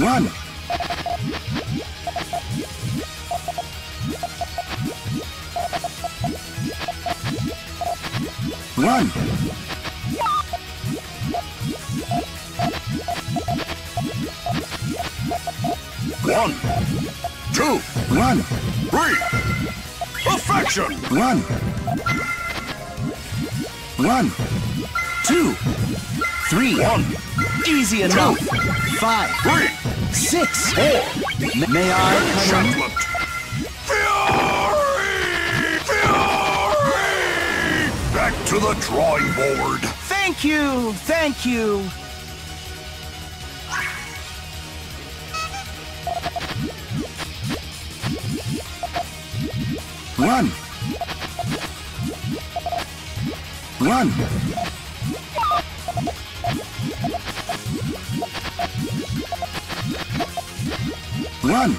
One. One. One, two, One. three. Affection. One. One. Two. Three. One, Easy enough. Five, three, six. four. May I come in? Fury! Fury! Back to the drawing board. Thank you. Thank you. One. One. One.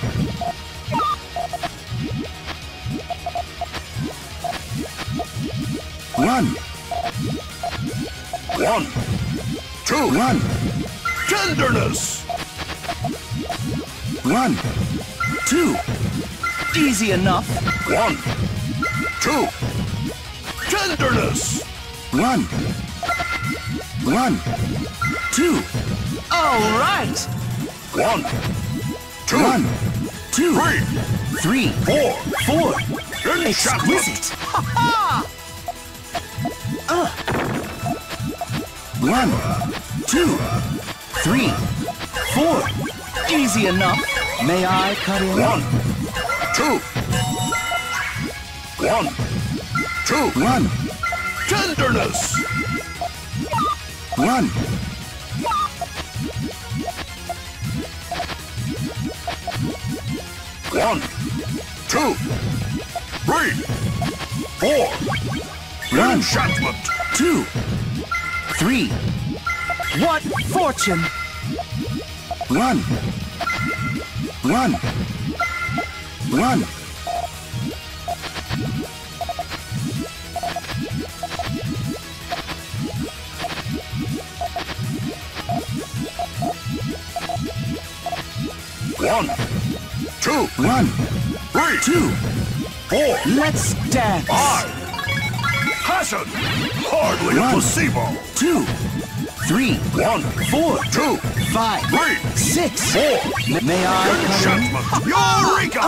One. One, two. One. Tenderness. One. Two. Easy enough. One, two. Tenderness. One. One. Two. All right. One, two, One. Two. three, Three, four. four. Exquisite. Ha! Uh. One. Two. Easy enough. May I cut in? One, two. One, two. One. Tenderness. One. One, two, three, four. One. Enchantment. Two. Three. What fortune? One. One. One. One, two, One. three, Two. four, Let's dance. five. Hassan. Hardly a One. placebo. Two. Three, One, four, two, five, three, six. four. May I come in? Enchantment. Eureka!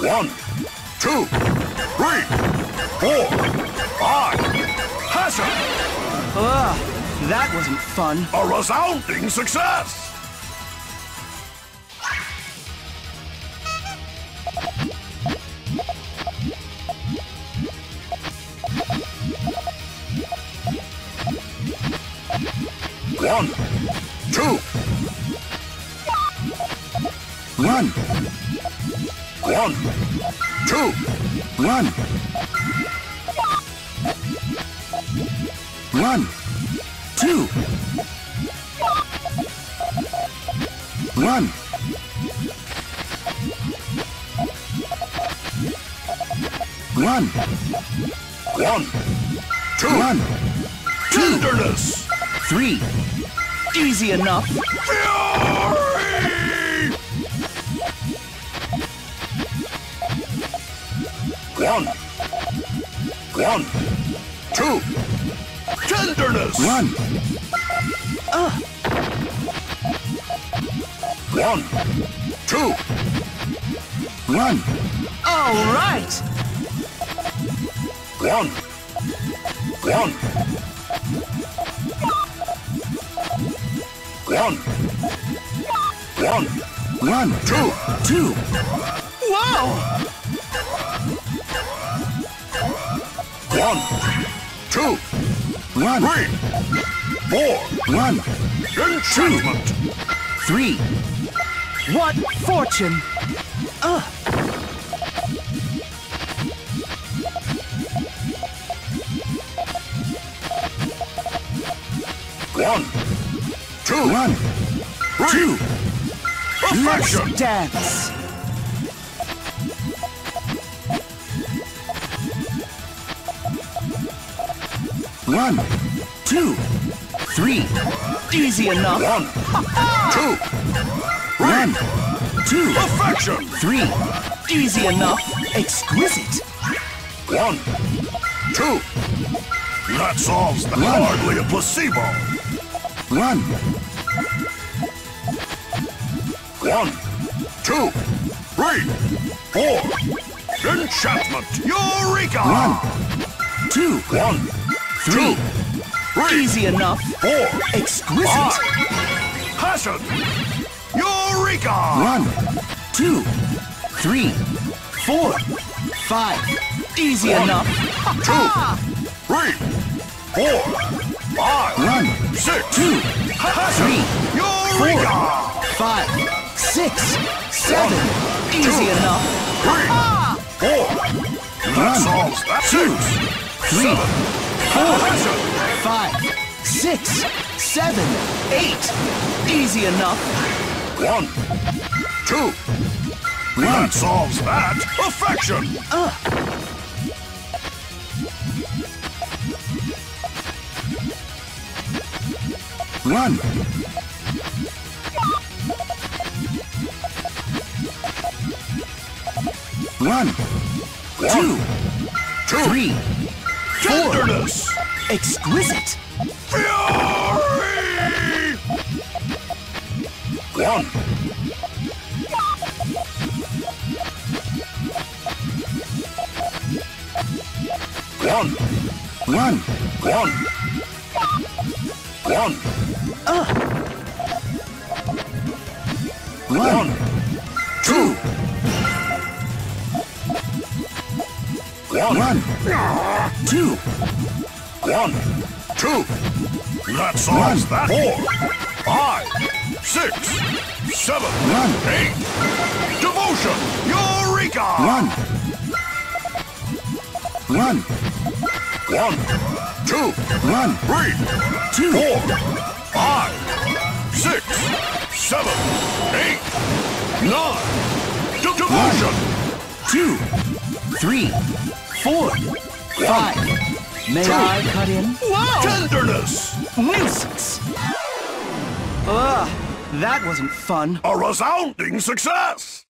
One, two, three, four, five. Hassan. Ugh, that wasn't fun. A resounding success. One, two, One. one, two, One. One. Two. One. One. one, two. One. Tenderness. Three. Easy enough. Fury! One. One. Two. Tenderness. One. Uh. one. two. one. all right. one, one, one, one, One. two, Two. Whoa! one, two, One. three, four. One. Enchantment. Three. What fortune? One, two, One. three. Two. Affection. Dance. One, two, three. Three. Easy enough. One, two, One, Two, affection. three. Easy enough. Exquisite. One, two. That solves the hardly a placebo. One, One, two, three, four. Enchantment. Eureka! one, Two, One, three. two, three, Easy enough. four, Exquisite. five. Passion. Eureka! one, Two, three, four, five. Easy One, enough. two, three, four, five, one, six, Two, three, Eureka! five, six, seven. Easy two, enough. Three, four. That One, solves that. Six, Three, seven, four, Passion. five, six, seven, eight. Easy enough. One, two. one, That solves that. Affection. Uh. One, one, Two, Two. three, four. Tenderness. Exquisite. Fury. One. One. one, One. One. one, One. Two. One. one, Two, One, two. That solves One. that. Four, five, six, seven, One. eight. Devotion. Eureka. one, one, One, two, one, three, two, four, five, six, seven, eight, nine. De- devotion. two, three, four, five. May I cut in? Wow! Tenderness. Nuisance! Ugh, that wasn't fun. A resounding success.